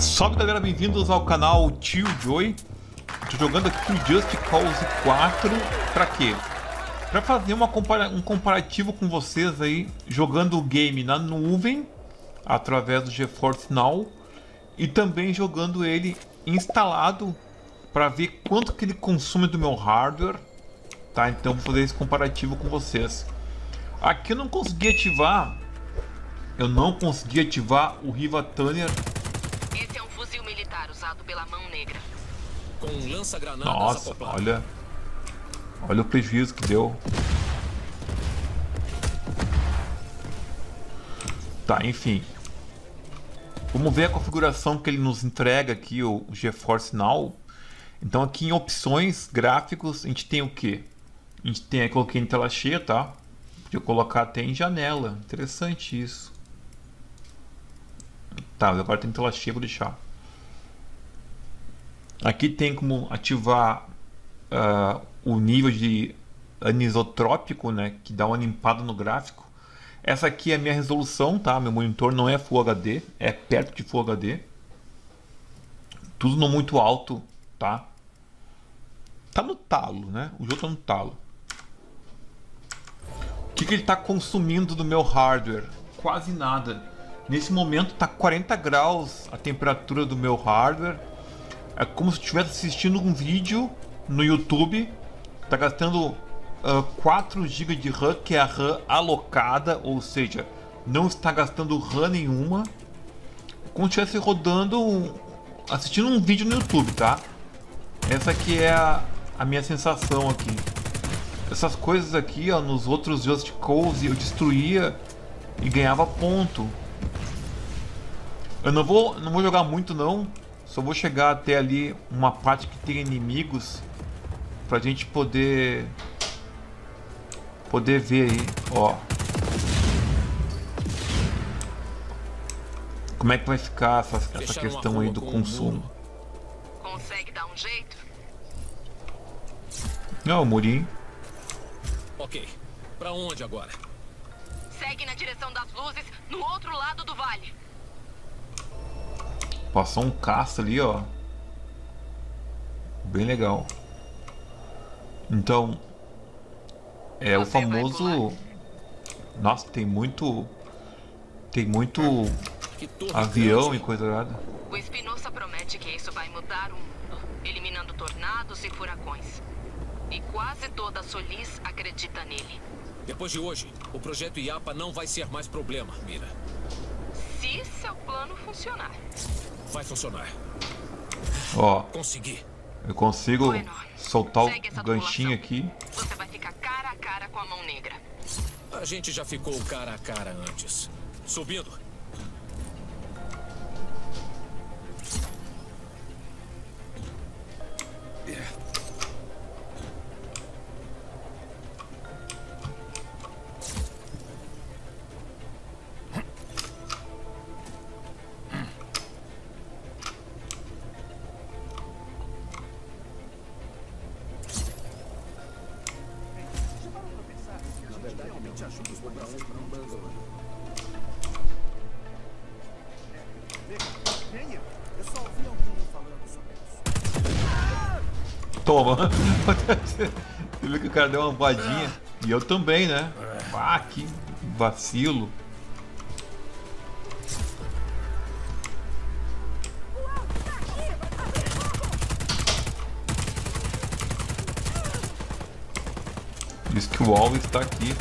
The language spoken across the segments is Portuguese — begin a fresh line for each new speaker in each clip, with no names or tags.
Salve galera, bem-vindos ao canal Tio Joy. Tô jogando aqui o Just Cause 4 pra quê? Pra fazer compara um comparativo com vocês aí, jogando o game na nuvem, através do GeForce Now, e também jogando ele instalado para ver quanto que ele consome do meu hardware, tá? Então vou fazer esse comparativo com vocês. Aqui eu não consegui ativar, eu não consegui ativar o Riva Tanner
Esse é um fuzil militar usado pela Mão Negra.
Com um lança-granadas
Nossa,
acoplado.
olha. Olha o prejuízo que deu. Tá, enfim. Vamos ver a configuração que ele nos entrega aqui, o GeForce Now. Então aqui em opções, gráficos, a gente tem o que? A gente tem, eu coloquei em tela cheia, tá? Podia colocar até em janela. Interessante isso. Tá, mas agora tem tela cheia, vou deixar. Aqui tem como ativar ah, o nível de anisotrópico, né, que dá uma limpada no gráfico. Essa aqui é a minha resolução, tá? Meu monitor não é Full HD, é perto de Full HD. Tudo no muito alto, tá? Tá no talo, né? O jogo tá no talo. O que, que ele está consumindo do meu hardware? Quase nada. Nesse momento tá 40 graus a temperatura do meu hardware. É como se estivesse assistindo um vídeo no YouTube. Tá gastando ah, 4 GB de RAM, que é a RAM alocada, ou seja, não está gastando RAM nenhuma. Como se estivesse rodando, um- assistindo um vídeo no YouTube, tá? Essa aqui é a, a minha sensação aqui. Essas coisas aqui, ó, nos outros Just Cause eu destruía e ganhava ponto. Eu não vou, não vou jogar muito não, só vou chegar até ali uma parte que tem inimigos pra gente poder poder ver aí, ó. Como é que vai ficar essa, essa questão aí do
um
consumo?
Consegue dar um jeito?
Não, Murim.
Ok. Pra onde agora?
Segue na direção das luzes, no outro lado do vale.
Passou um caça ali, ó. Bem legal. Então, é o
Você vai
famoso. Nossa, tem muito. Tem muito
Que torre
avião
grande.
e coisa errada.
O Espinosa promete que isso vai mudar o mundo, eliminando tornados e furacões. E quase toda a Solis acredita nele.
Depois de hoje, o projeto IAPA não vai ser mais problema, Mira.
Se seu plano funcionar.
Vai funcionar.
Ó,
Consegui.
eu consigo
Bueno,
soltar o ganchinho aqui.
Você vai ficar cara a cara com a Mão Negra.
A gente já ficou cara a cara antes. Subindo.
Toma! Você viu que o cara deu uma voadinha. E eu também, né? Ah, que vacilo. Diz que o alvo está aqui.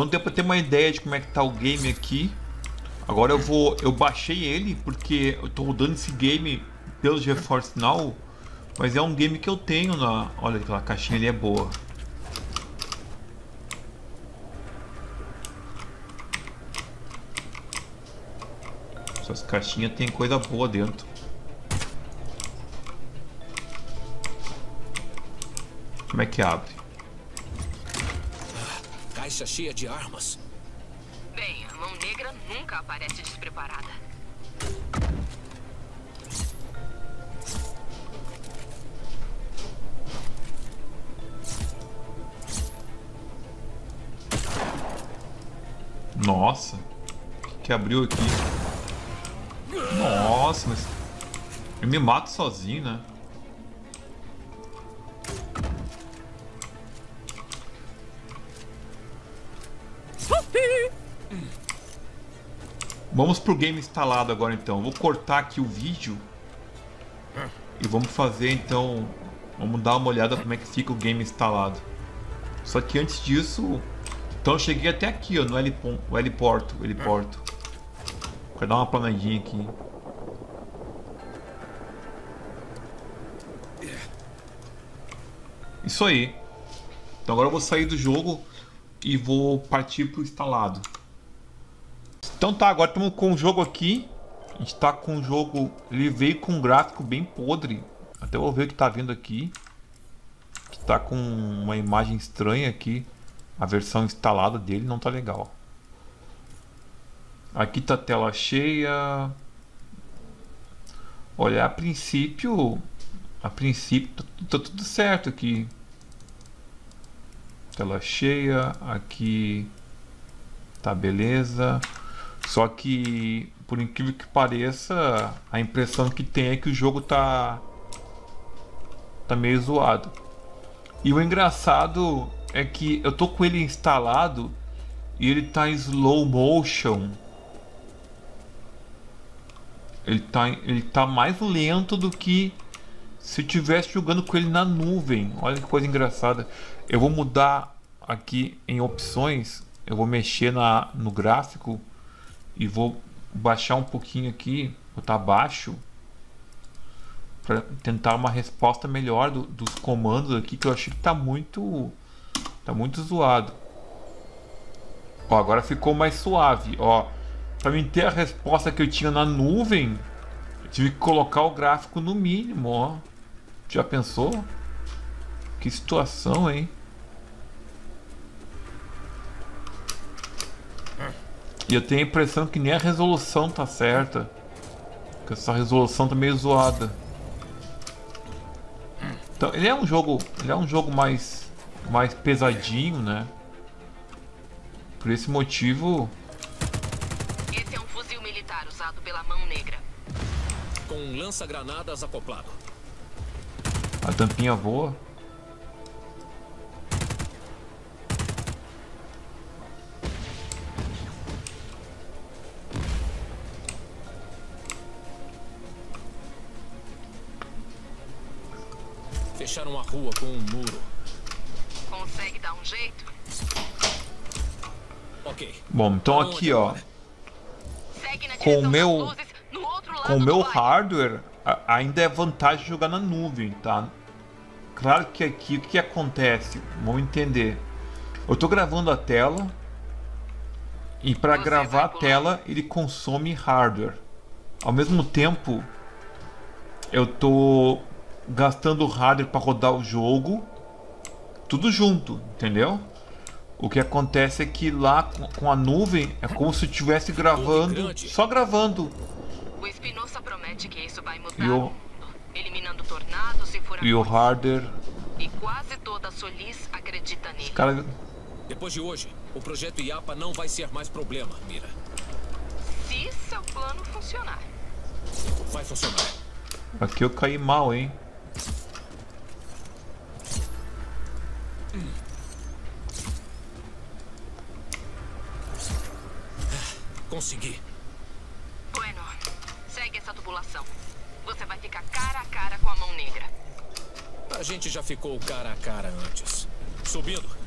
Então deu pra ter uma ideia de como é que tá o game aqui. Agora eu vou. Eu baixei ele porque eu tô rodando esse game pelo GeForce Now. Mas é um game que eu tenho na. Olha aquela caixinha ali é boa. Essas caixinhas tem coisa boa dentro. Como é que abre?
Caixa cheia de armas.
Bem, a mão negra nunca aparece despreparada.
Nossa. O que, que abriu aqui? Nossa, mas... Eu me mato sozinho, né? Vamos pro game instalado agora então. Vou cortar aqui o vídeo. E vamos fazer então... Vamos dar uma olhada como é que fica o game instalado. Só que antes disso... Então eu cheguei até aqui, ó, no heliporto. heliporto. Vou dar uma planadinha aqui. Isso aí. Então agora eu vou sair do jogo e vou partir pro instalado. Então tá, agora estamos com o jogo aqui. A gente tá com o jogo. Ele veio com um gráfico bem podre. Até vou ver o que tá vindo aqui. Que tá com uma imagem estranha aqui. A versão instalada dele não tá legal. Aqui tá a tela cheia. Olha, a princípio. A princípio tá, tá tudo certo aqui. Tela cheia. Aqui. Tá beleza. Só que, por incrível que pareça, a impressão que tem é que o jogo tá. tá meio zoado. E o engraçado é que eu tô com ele instalado e ele tá em slow motion. Ele tá, ele tá mais lento do que se eu estivesse jogando com ele na nuvem. Olha que coisa engraçada. Eu vou mudar aqui em opções. Eu vou mexer na, no gráfico e vou baixar um pouquinho aqui, botar baixo para tentar uma resposta melhor do, dos comandos aqui que eu achei que tá muito tá muito zoado. Ó, agora ficou mais suave, ó. Para mim ter a resposta que eu tinha na nuvem, eu tive que colocar o gráfico no mínimo, ó. Já pensou? Que situação, hein? E eu tenho a impressão que nem a resolução tá certa. Que essa resolução tá meio zoada. Então, ele é um jogo, ele é um jogo mais mais pesadinho, né? Por esse motivo,
Esse é um fuzil militar usado pela mão negra.
Com um lança-granadas acoplado.
a tampinha voa.
Fecharam a rua com um muro.
Consegue dar um jeito?
Ok.
Bom, então
Aonde
aqui, ó,
Segue na
Com o meu-
das luzes, no outro lado
com o meu hardware, ainda é vantagem jogar na nuvem, tá? Claro que aqui o que acontece? Vamos entender. Eu tô gravando a tela e para gravar a tela ele consome hardware. Ao mesmo tempo, eu tô gastando hardware para rodar o jogo, tudo junto, entendeu? O que acontece é que lá com- a nuvem é como se estivesse gravando, só gravando.
O Espinosa promete que isso vai mudar
E o-
o mundo, eliminando tornados e furacões.
E o hardware,
E quase toda a Solis acredita nele.
cara,
Depois de hoje, o projeto IAPA não vai ser mais problema, Mira.
Se seu plano funcionar.
Vai funcionar.
aqui eu caí mal, hein?
Consegui.
Bueno, segue essa tubulação. Você vai ficar cara a cara com a mão negra.
A gente já ficou cara a cara antes. Subindo.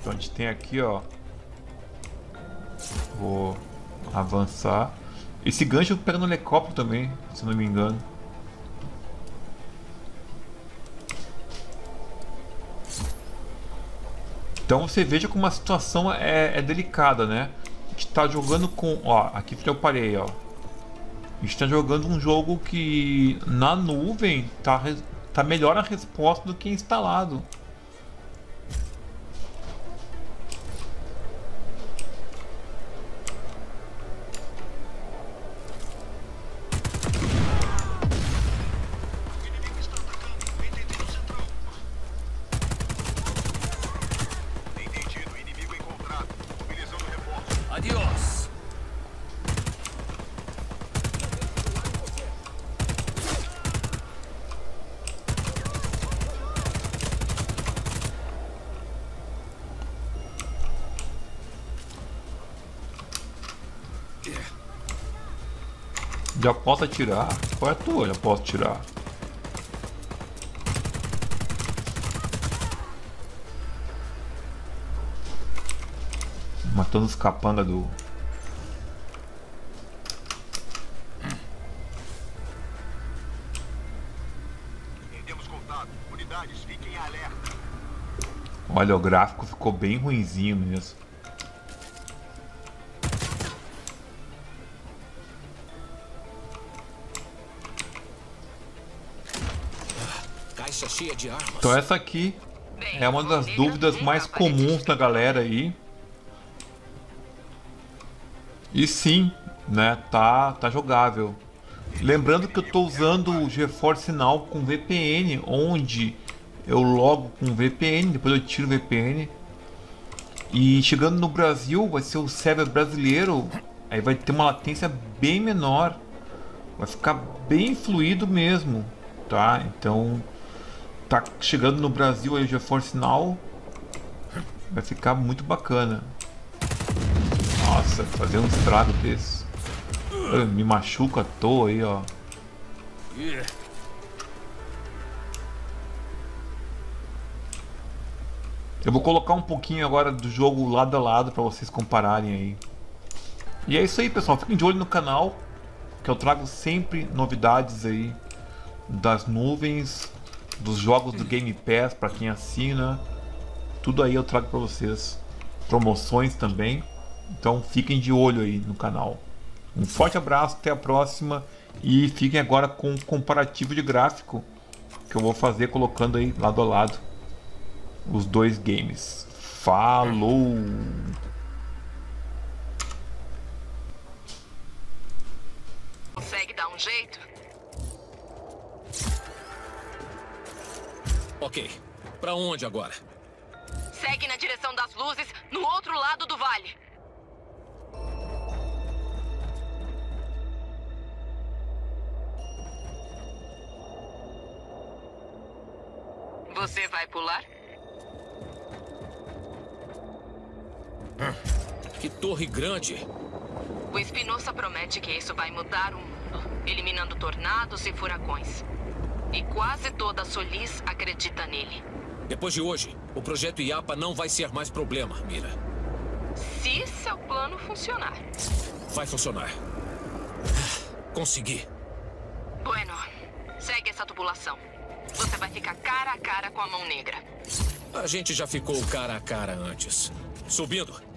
Então a gente tem aqui, ó. Vou avançar. Esse gancho pega no helicóptero também, se não me engano. Então você veja como a situação é, é delicada, né? A gente tá jogando com. Ó, aqui que eu parei, ó. A gente tá jogando um jogo que na nuvem tá, tá melhor a resposta do que instalado. Já posso atirar? Qual é a tua? Já posso tirar. Matando os capanga do. Olha, o gráfico ficou bem ruinzinho mesmo.
Cheia de armas.
Então essa aqui é uma das dúvidas mais comuns da galera aí. E sim, né, tá, tá jogável. Lembrando que eu tô usando o GeForce Now com VPN, onde eu logo com VPN, depois eu tiro o VPN. E chegando no Brasil, vai ser o server brasileiro, aí vai ter uma latência bem menor. Vai ficar bem fluido mesmo, tá? Então, tá chegando no Brasil aí o GeForce Now, vai ficar muito bacana. Nossa, fazer um estrago desse. Eu me machuca à toa aí, ó. Eu vou colocar um pouquinho agora do jogo lado a lado para vocês compararem aí. E é isso aí, pessoal. Fiquem de olho no canal, que eu trago sempre novidades aí das nuvens, dos jogos do Game Pass para quem assina. Tudo aí eu trago para vocês. Promoções também. Então fiquem de olho aí no canal. Um forte abraço, até a próxima e fiquem agora com o comparativo de gráfico que eu vou fazer colocando aí lado a lado os dois games. Falou!
Consegue dar um jeito?
Ok. Pra onde agora?
Segue na direção das luzes, no outro lado do vale. Você vai pular?
Que torre grande.
O Espinosa promete que isso vai mudar o mundo, eliminando tornados e furacões. E quase toda a Solis acredita nele.
Depois de hoje, o projeto IAPA não vai ser mais problema, Mira.
Se seu plano funcionar.
Vai funcionar. Consegui.
Bueno, segue essa tubulação. Você vai ficar cara a cara com a mão negra.
A gente já ficou cara a cara antes. Subindo.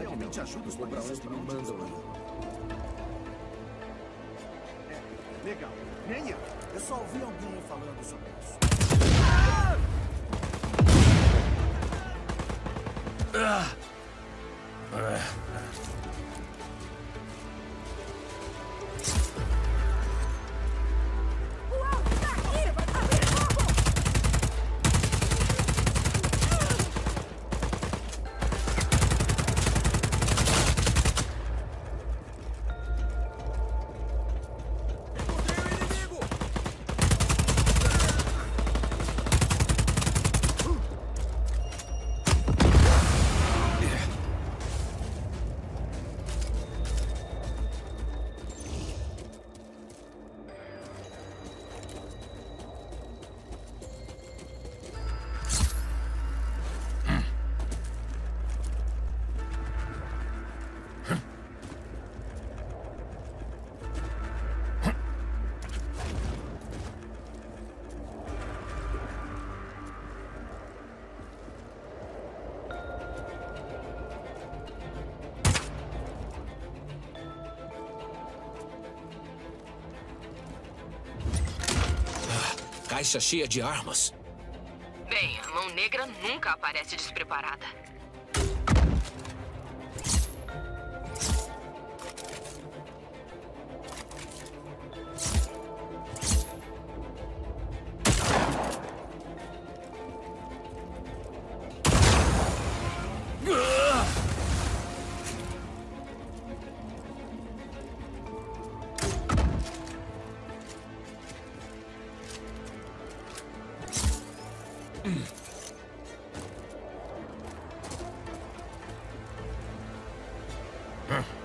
realmente ajuda os países que me mandam aí. Né? É, legal. Nem eu. Eu só ouvi alguém falando sobre isso. Ah! Ah! Ah!
Caixa cheia de armas.
Bem, a mão negra nunca aparece despreparada.
Huh?